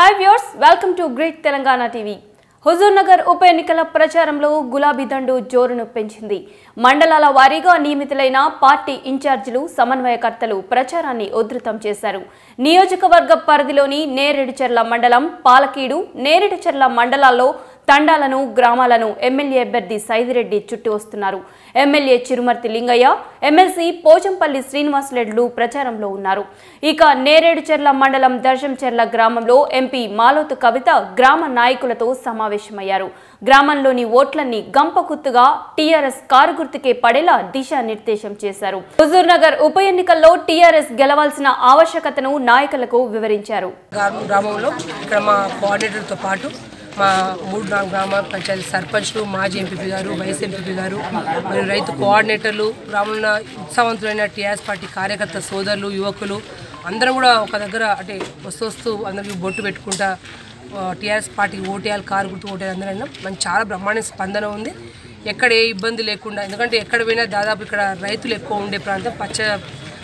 Hi viewers welcome to great Telangana TV Huzurnagar ఉప ఎన్నికల ప్రచారంలో గులాబీ దండు జోరును పెంచింది. మండలాల వారీగా నియమితులైన పార్టీ ఇన్ఛార్జీలు సమన్వయకర్తలు ప్రచారాన్ని ఉధృతం చేశారు. నియోజకవర్గ పరిధిలోని నేరేడుచెర్ల మండలం పాలకీడు నేరేడుచెర్ల మండలాల్లో తండాలను గ్రామాలను ఎమ్మెల్యే అభ్యర్థి సైదిరెడ్డి చుట్టూ వస్తున్నారు. ఎమ్మెల్యే చిరుమర్తి లింగయ్య ఎమ్మెల్సీ పోచంపల్లి శ్రీనివాసరెడ్లు ప్రచారంలో ఉన్నారు. ఇక నేరేడుచెర్ల మండలం దర్శంచెర్ల గ్రామంలో ఎంపీ మాలోతు కవిత గ్రామ నాయకులతో సమావేశమయ్యారు. గ్రామంలోని ఓట్లన్నీ గంపకుత్తుగా టీఆర్ఎస్ కారు గుర్తుకే పడేలా దిశానిర్దేశం చేశారు. హుజూర్నగర్ ఉప ఎన్నికల్లో టీఆర్ఎస్ గెలవాల్సిన ఆవశ్యకతను నాయకులకు వివరించారు. గ్రామంలో ఇక్కడ మా కోఆర్డినేటర్తో పాటు మా మూడు నాలుగు గ్రామ పంచాయతీ సర్పంచ్లు మాజీ ఎంపీపీ గారు వైస్ ఎంపీపీ గారు మరియు రైతు కోఆర్డినేటర్లు గ్రామంలో ఉత్సాహవంతులైన టీఆర్ఎస్ పార్టీ కార్యకర్త సోదరులు యువకులు అందరం కూడా ఒక దగ్గర అంటే వస్తూ వస్తూ అందరికీ బొట్టు పెట్టుకుంటా టీఆర్ఎస్ పార్టీకి ఓటేయాలి కారు గుర్తు ఓటేయాలి అందరం మనకి చాలా బ్రహ్మాండ స్పందన ఉంది. ఎక్కడ ఏ ఇబ్బంది లేకుండా ఎందుకంటే ఎక్కడ పోయినా దాదాపు ఇక్కడ రైతులు ఎక్కువ ఉండే ప్రాంతం పచ్చ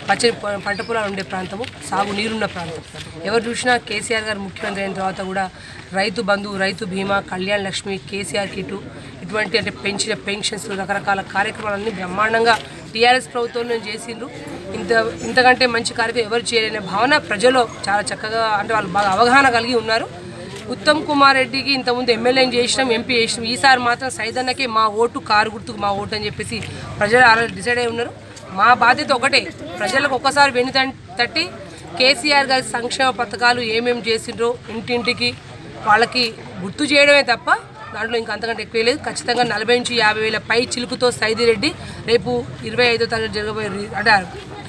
పచ్చని పంట పొలాలు ఉండే ప్రాంతము సాగు నీరున్న ప్రాంతం. ఎవరు చూసినా కేసీఆర్ గారు ముఖ్యమంత్రి అయిన తర్వాత కూడా రైతు బంధు రైతు బీమా కళ్యాణ్ లక్ష్మి కేసీఆర్ కిటు ఇటువంటి అంటే పెంచిన పెన్షన్స్ రకరకాల కార్యక్రమాలన్నీ బ్రహ్మాండంగా టీఆర్ఎస్ ప్రభుత్వంలో చేసిండ్రు. ఇంత ఇంతకంటే మంచి కార్యక్రమం ఎవరు చేయలేని భావన ప్రజలు చాలా చక్కగా అంటే వాళ్ళు బాగా అవగాహన కలిగి ఉన్నారు. ఉత్తమ్ కుమార్ రెడ్డికి ఇంతకుముందు ఎమ్మెల్యేని చేసినాం ఎంపీ చేసినాం. ఈసారి మాత్రం సైదన్నకే మా ఓటు కారు గుర్తుకు మా ఓటు అని చెప్పేసి ప్రజలు ఆల్రెడీ డిసైడ్ అయి ఉన్నారు. మా బాధ్యత ఒకటే. ప్రజలకు ఒక్కసారి వెన్ను తట్టి కేసీఆర్ గారి సంక్షేమ పథకాలు ఏమేమి చేసిండ్రో ఇంటింటికి వాళ్ళకి గుర్తు చేయడమే తప్ప దాంట్లో ఇంకా అంతకంటే ఎక్కువ లేదు. ఖచ్చితంగా నలభై నుంచి యాభై వేల పై చిలుకుతో సైదిరెడ్డి రేపు ఇరవై ఐదో తారీఖు జరగబోయే అంటే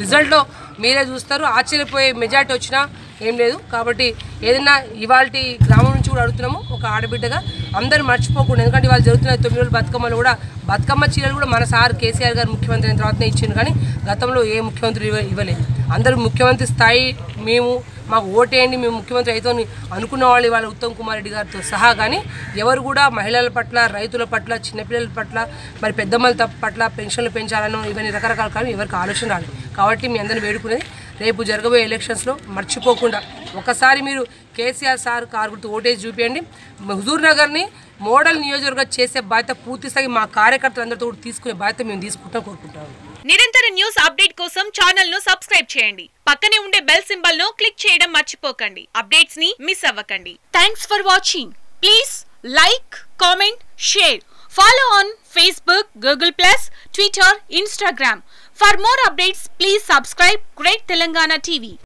రిజల్ట్లో మీరే చూస్తారు. ఆశ్చర్యపోయే మెజార్టీ వచ్చినా ఏం లేదు. కాబట్టి ఏదైనా ఇవాళ గ్రామం నుంచి కూడా అడుగుతున్నాము ఒక ఆడబిడ్డగా. అందరూ మర్చిపోకుండా ఎందుకంటే ఇవాళ జరుగుతున్న తొమ్మిది రోజులు బతుకమ్మలు కూడా బతుకమ్మ చీరలు కూడా మన సార్ కేసీఆర్ గారు ముఖ్యమంత్రి అయిన తర్వాతనే ఇచ్చిండు కానీ గతంలో ఏ ముఖ్యమంత్రి ఇవ్వలేదు. అందరూ ముఖ్యమంత్రి స్థాయి మేము మాకు ఓటేయండి మేము ముఖ్యమంత్రి అయితే అనుకున్న వాళ్ళు ఇవాళ ఉత్తమ్ కుమార్ రెడ్డి గారితో సహా కానీ ఎవరు కూడా మహిళల పట్ల రైతుల పట్ల చిన్నపిల్లల పట్ల మరి పెద్దమ్మల తప్ప పట్ల పెన్షన్లు పెంచాలనో ఇవన్నీ రకరకాల కానీ ఎవరికి ఆలోచన రాలేదు. కాబట్టి మీ అందరిని వేడుకునేది రేపు జరగబోయే ఎలక్షన్స్లో మర్చిపోకుండా ఒకసారి మీరు కేసీఆర్ సార్ కారు గుర్తు ఓటేసి చూపించండి హుజూర్ నగర్ని మోడల్ నియోజకవర్గం చేసే బాధ్యత పూర్తి స్థాయి మా కార్యకర్తలందరితో కూడా తీసుకునే బాధ్యత మేము తీసుకుంటాం కోరుకుంటాము నిరంతర న్యూస్ అప్డేట్ కోసం ఛానల్ను సబ్స్క్రైబ్ చేయండి. పక్కనే ఉండే బెల్ సింబల్ను క్లిక్ చేయడం మర్చిపోకండి. అప్డేట్స్ని మిస్ అవ్వకండి. Thanks for watching please like comment share follow on Facebook Google plus Twitter Instagram For more updates, please subscribe Great Telangana TV.